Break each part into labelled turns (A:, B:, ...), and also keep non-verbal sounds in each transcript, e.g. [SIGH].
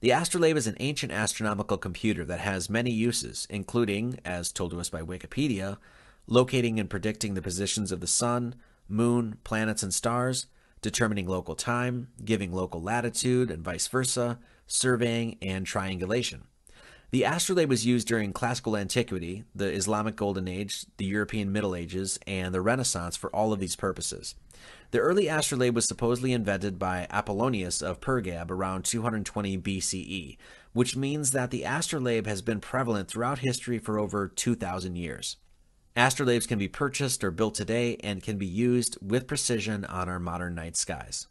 A: The astrolabe is an ancient astronomical computer that has many uses, including, as told to us by Wikipedia, locating and predicting the positions of the sun, moon, planets, and stars, determining local time, giving local latitude, and vice versa, surveying, and triangulation. The astrolabe was used during classical antiquity, the Islamic Golden Age, the European Middle Ages, and the Renaissance for all of these purposes. The early astrolabe was supposedly invented by Apollonius of Pergam around 220 BCE, which means that the astrolabe has been prevalent throughout history for over 2,000 years. Astrolabes can be purchased or built today and can be used with precision on our modern night skies.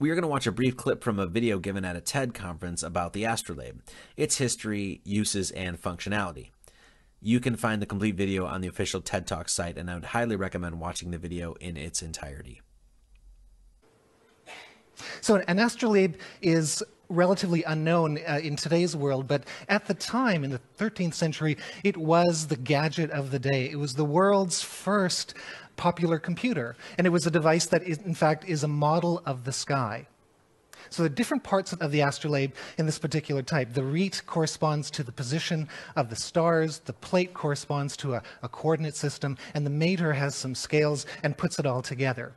A: We are going to watch a brief clip from a video given at a TED conference about the astrolabe, its history, uses, and functionality. You can find the complete video on the official TED Talk site, and I would highly recommend watching the video in its entirety.
B: So, an astrolabe is relatively unknown uh, in today's world, but at the time, in the 13th century, it was the gadget of the day. It was the world's first popular computer. And it was a device that, is, in fact, is a model of the sky. So the different parts of the astrolabe in this particular type, the rete corresponds to the position of the stars, the plate corresponds to a, a coordinate system, and the mater has some scales and puts it all together.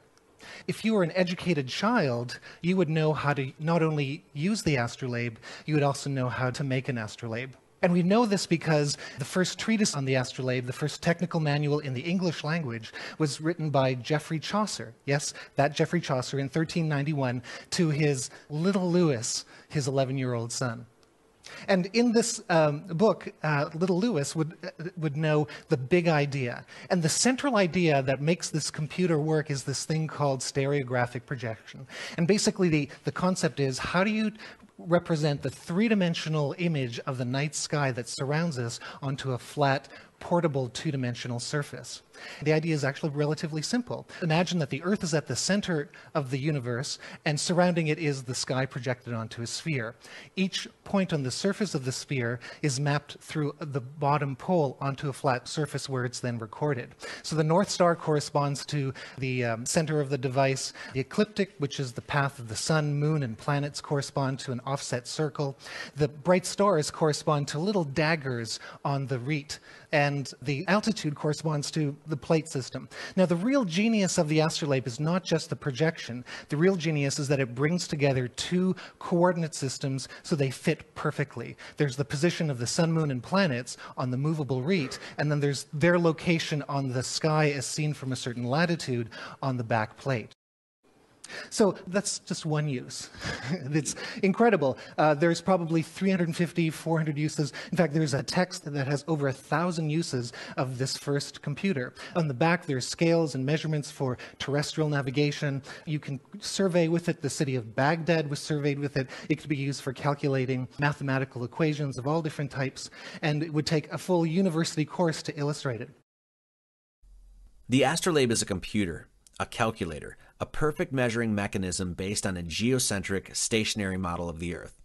B: If you were an educated child, you would know how to not only use the astrolabe, you would also know how to make an astrolabe. And we know this because the first treatise on the astrolabe, the first technical manual in the English language, was written by Geoffrey Chaucer. Yes, that Geoffrey Chaucer in 1391 to his little Lewis, his 11 year old son. And in this um, book, uh, little Lewis would, uh, would know the big idea. And the central idea that makes this computer work is this thing called stereographic projection. And basically, the, the concept is how do you represent the three-dimensional image of the night sky that surrounds us onto a flat portable two-dimensional surface. The idea is actually relatively simple. Imagine that the Earth is at the center of the universe, and surrounding it is the sky projected onto a sphere. Each point on the surface of the sphere is mapped through the bottom pole onto a flat surface where it's then recorded. So the North Star corresponds to the um, center of the device. The ecliptic, which is the path of the sun, moon, and planets, correspond to an offset circle. The bright stars correspond to little daggers on the rete and the altitude corresponds to the plate system. Now, the real genius of the astrolabe is not just the projection. The real genius is that it brings together two coordinate systems so they fit perfectly. There's the position of the sun, moon, and planets on the movable rete, and then there's their location on the sky as seen from a certain latitude on the back plate. So that's just one use. [LAUGHS] it's incredible. Uh, there's probably 350, 400 uses. In fact, there's a text that has over a thousand uses of this first computer. On the back, there's scales and measurements for terrestrial navigation. You can survey with it. The city of Baghdad was surveyed with it. It could be used for calculating mathematical equations of all different types, and it would take a full university course to illustrate it.
A: The astrolabe is a computer, a calculator, a perfect measuring mechanism based on a geocentric, stationary model of the Earth.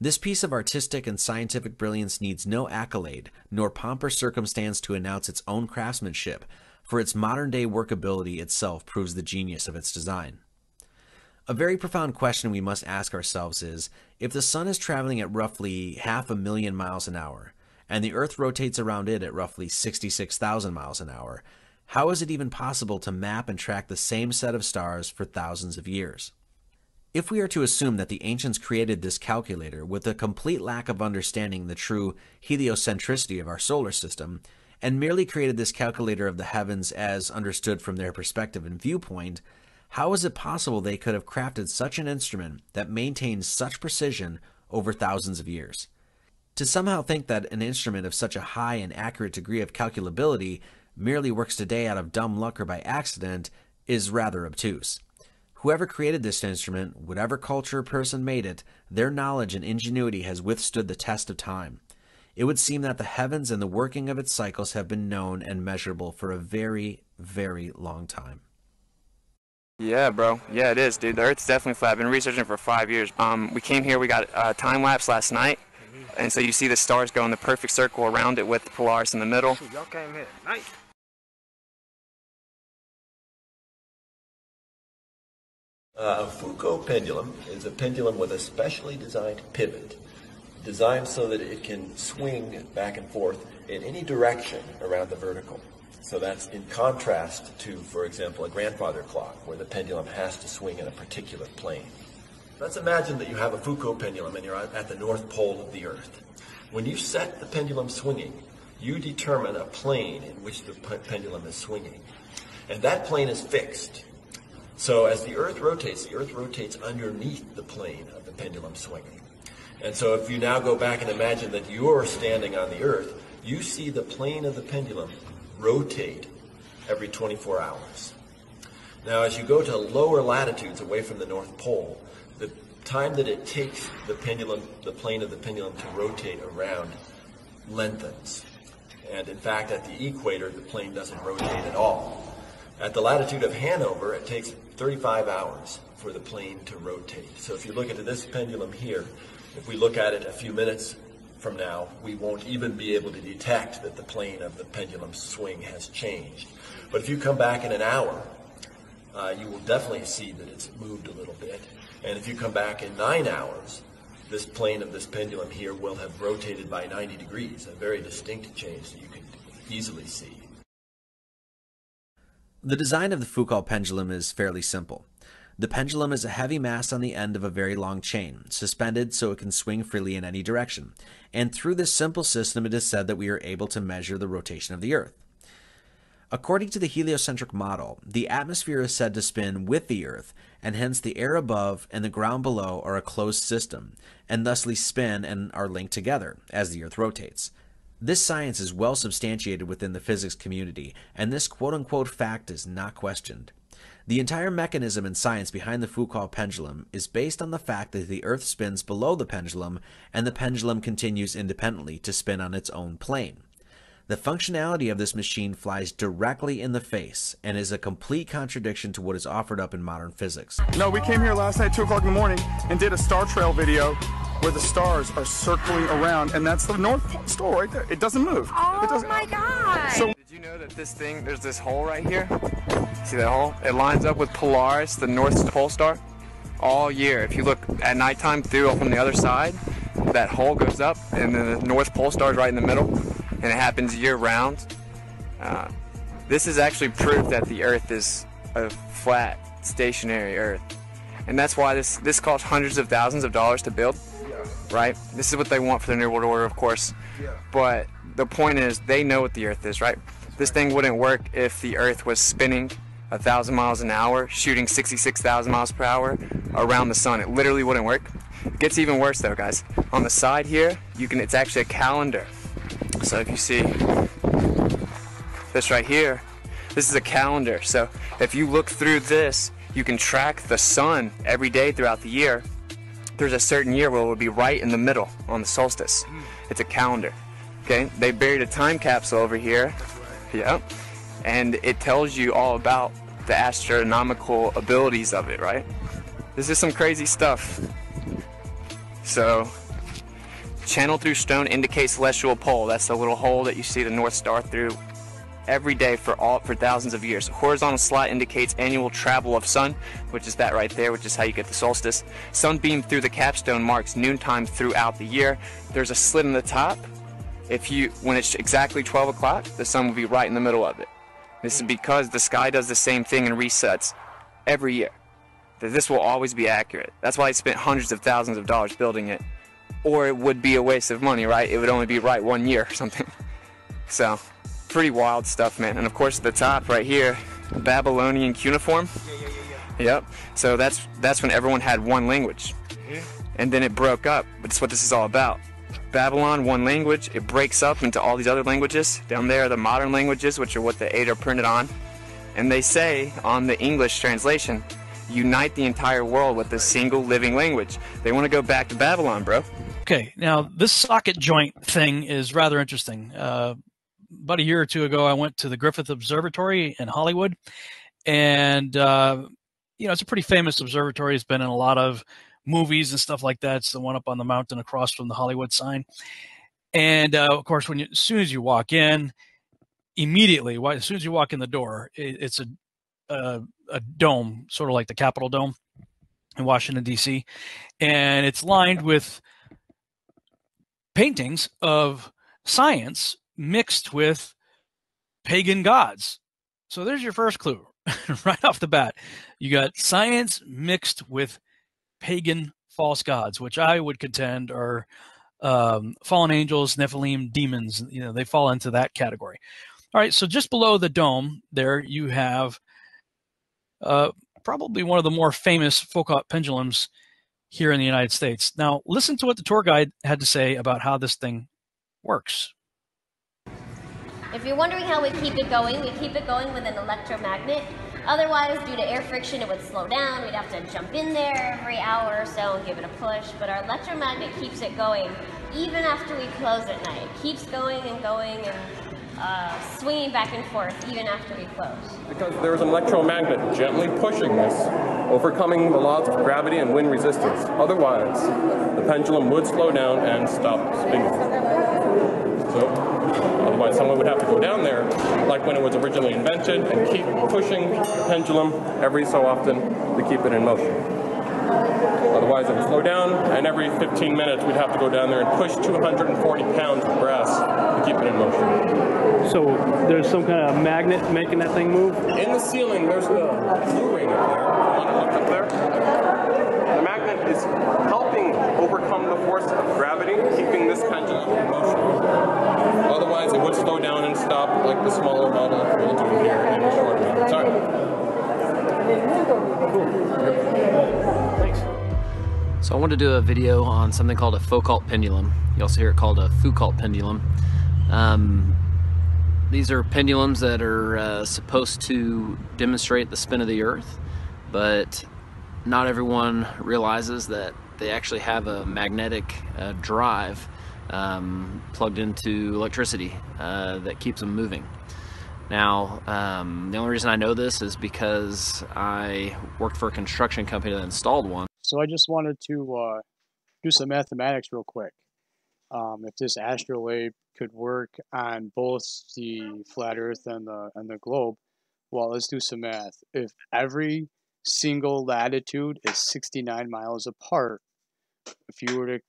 A: This piece of artistic and scientific brilliance needs no accolade, nor pomp or circumstance to announce its own craftsmanship, for its modern day workability itself proves the genius of its design. A very profound question we must ask ourselves is if the Sun is traveling at roughly half a million miles an hour, and the Earth rotates around it at roughly 66,000 miles an hour, how is it even possible to map and track the same set of stars for thousands of years? If we are to assume that the ancients created this calculator with a complete lack of understanding the true heliocentricity of our solar system, and merely created this calculator of the heavens as understood from their perspective and viewpoint, how is it possible they could have crafted such an instrument that maintains such precision over thousands of years? To somehow think that an instrument of such a high and accurate degree of calculability merely works today out of dumb luck or by accident is rather obtuse. Whoever created this instrument, whatever culture or person made it, their knowledge and ingenuity has withstood the test of time. It would seem that the heavens and the working of its cycles have been known and measurable for a very, very long time.
C: Yeah, bro. Yeah, it is, dude. The Earth's definitely flat. I've been researching for five years. Um, we came here. We got a time lapse last night, and so you see the stars go in the perfect circle around it with Polaris in the middle.
D: Y'all came here at night. Uh, a Foucault pendulum is a pendulum with a specially designed pivot, designed so that it can swing back and forth in any direction around the vertical. So that's in contrast to, for example, a grandfather clock, where the pendulum has to swing in a particular plane. Let's imagine that you have a Foucault pendulum and you're at the north pole of the Earth. When you set the pendulum swinging, you determine a plane in which the pendulum is swinging. And that plane is fixed. So as the Earth rotates, the Earth rotates underneath the plane of the pendulum swinging. And so if you now go back and imagine that you're standing on the Earth, you see the plane of the pendulum rotate every 24 hours. Now, as you go to lower latitudes away from the North Pole, the time that it takes the pendulum, the plane of the pendulum to rotate around lengthens. And in fact, at the equator, the plane doesn't rotate at all. At the latitude of Hanover, it takes 35 hours for the plane to rotate. So if you look at this pendulum here, if we look at it a few minutes from now, we won't even be able to detect that the plane of the pendulum swing has changed. But if you come back in an hour, uh, you will definitely see that it's moved a little bit. And if you come back in nine hours, this plane of this pendulum here will have rotated by 90 degrees, a very distinct change that you can easily see.
A: The design of the Foucault pendulum is fairly simple. The pendulum is a heavy mass on the end of a very long chain, suspended so it can swing freely in any direction. And through this simple system, it is said that we are able to measure the rotation of the Earth. According to the heliocentric model, the atmosphere is said to spin with the Earth, and hence the air above and the ground below are a closed system, and thusly spin and are linked together as the Earth rotates. This science is well substantiated within the physics community, and this quote unquote fact is not questioned. The entire mechanism and science behind the Foucault pendulum is based on the fact that the Earth spins below the pendulum, and the pendulum continues independently to spin on its own plane. The functionality of this machine flies directly in the face and is a complete contradiction to what is offered up in modern physics.
E: No, we came here last night, 2 o'clock in the morning, and did a star trail video where the stars are circling around, and that's the North Pole right there. It doesn't move.
F: Oh
E: it doesn't,
F: my god!
C: So, did you know that this thing, there's this hole right here? See that hole? It lines up with Polaris, the North Pole Star, all year. If you look at nighttime through from the other side, that hole goes up, and then the North Pole Star is right in the middle and it happens year round. Uh, this is actually proof that the Earth is a flat, stationary Earth, and that's why this this costs hundreds of thousands of dollars to build. Right? This is what they want for the New World Order, of course. But the point is, they know what the Earth is, right? This thing wouldn't work if the Earth was spinning a thousand miles an hour, shooting 66,000 miles per hour around the sun. It literally wouldn't work. It gets even worse though, guys. On the side here, you can. It's actually a calendar so if you see this right here, this is a calendar. So if you look through this, you can track the sun every day throughout the year. There's a certain year where it will be right in the middle on the solstice. Hmm. It's a calendar. Okay, they buried a time capsule over here. Yep. And it tells you all about the astronomical abilities of it, right? This is some crazy stuff. So Channel through stone indicates celestial pole. That's the little hole that you see the North Star through every day for all for thousands of years. Horizontal slot indicates annual travel of sun, which is that right there, which is how you get the solstice. Sunbeam through the capstone marks noontime throughout the year. There's a slit in the top. If you when it's exactly 12 o'clock, the sun will be right in the middle of it. This is because the sky does the same thing and resets every year. That This will always be accurate. That's why I spent hundreds of thousands of dollars building it or it would be a waste of money, right? It would only be right one year or something. [LAUGHS] So, pretty wild stuff, man. And of course, the top right here, Babylonian cuneiform. Yeah, yeah, yeah, Yep. So that's that's when everyone had one language, mm-hmm. and then it broke up. But it's what this is all about. Babylon, one language. It breaks up into all these other languages. Down there, the modern languages, which are what the eight are printed on. And they say on the English translation, unite the entire world with a single living language. They want to go back to Babylon, bro.
G: Okay, now this socket joint thing is rather interesting. Uh, about a year or two ago, I went to the Griffith Observatory in Hollywood, and uh, you know it's a pretty famous observatory. It's been in a lot of movies and stuff like that. It's the one up on the mountain across from the Hollywood sign. And uh, of course, when you, as soon as you walk in, immediately, as soon as you walk in the door, it, it's a, a, a dome, sort of like the Capitol Dome, in Washington D.C., and it's lined with paintings of science mixed with pagan gods. So there's your first clue [LAUGHS] right off the bat. You got science mixed with pagan false gods, which I would contend are um, fallen angels, Nephilim, demons. You know, they fall into that category. All right, so just below the dome, there you have uh, probably one of the more famous Foucault pendulums here in the United States. Now, listen to what the tour guide had to say about how this thing works.
F: If you're wondering how we keep it going, we keep it going with an electromagnet. Otherwise, due to air friction, it would slow down. We'd have to jump in there every hour or so and give it a push. But our electromagnet keeps it going even after we close at night. It keeps going and going and uh, swinging back and forth even after we close.
H: Because there's an electromagnet gently pushing this, overcoming the laws of gravity and wind resistance. Otherwise, the pendulum would slow down and stop spinning. So, otherwise someone would have to go down there, like when it was originally invented, and keep pushing the pendulum every so often to keep it in motion. Otherwise it would slow down, and every 15 minutes we'd have to go down there and push 240 pounds of brass to keep it in motion.
I: So there's some kind of magnet making that thing move?
H: In the ceiling, there's the blue ring up there. You want to look up there? The magnet is helping overcome the force of gravity, keeping this pendulum in motion. Otherwise, it would slow down and stop like the smaller model will do here in a short amount of time.
J: So I wanted to do a video on something called a Foucault pendulum. You also hear it called a Foucault pendulum. Um, these are pendulums that are uh, supposed to demonstrate the spin of the Earth, but not everyone realizes that they actually have a magnetic uh, drive um, plugged into electricity uh, that keeps them moving. Now, um, the only reason I know this is because I worked for a construction company that installed one.
I: So I just wanted to uh, do some mathematics real quick. Um, if this astrolabe could work on both the flat Earth and the and the globe, well, let's do some math. If every single latitude is 69 miles apart, if you were to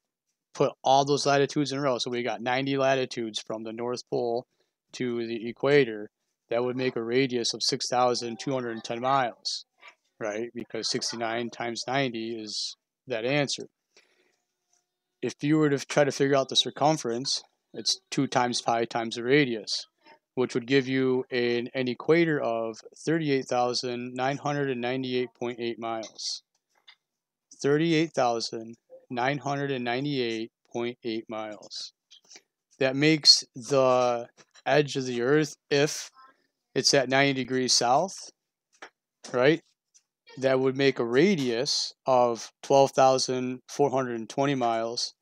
I: put all those latitudes in a row, so we got 90 latitudes from the North Pole to the equator, that would make a radius of 6,210 miles, right? Because 69 times 90 is that answer. If you were to try to figure out the circumference, it's 2 times pi times the radius, which would give you an, an equator of 38,998.8 miles. 38,998.8 miles. That makes the edge of the earth, if it's at 90 degrees south, right? That would make a radius of 12,420 miles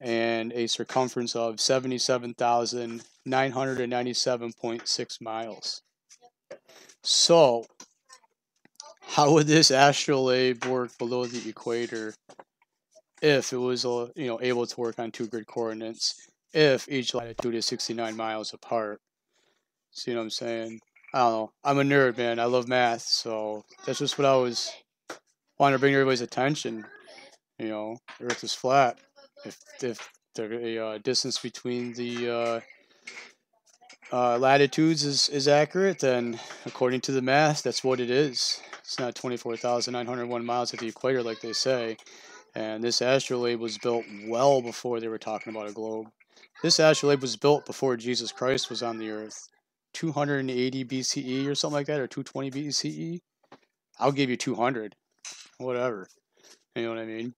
I: and a circumference of 77,997.6 miles. So, how would this astrolabe work below the equator if it was uh, you know able to work on two grid coordinates if each latitude is 69 miles apart? See what I'm saying? I don't know. I'm a nerd, man. I love math, so that's just what I was wanting to bring everybody's attention. You know, the Earth is flat. If if the uh, distance between the uh, uh, latitudes is, is accurate, then according to the math, that's what it is. It's not 24,901 miles at the equator like they say. And this astrolabe was built well before they were talking about a globe. This astrolabe was built before Jesus Christ was on the earth. 280 BCE or something like that, or 220 BCE. I'll give you 200. Whatever. You know what I mean?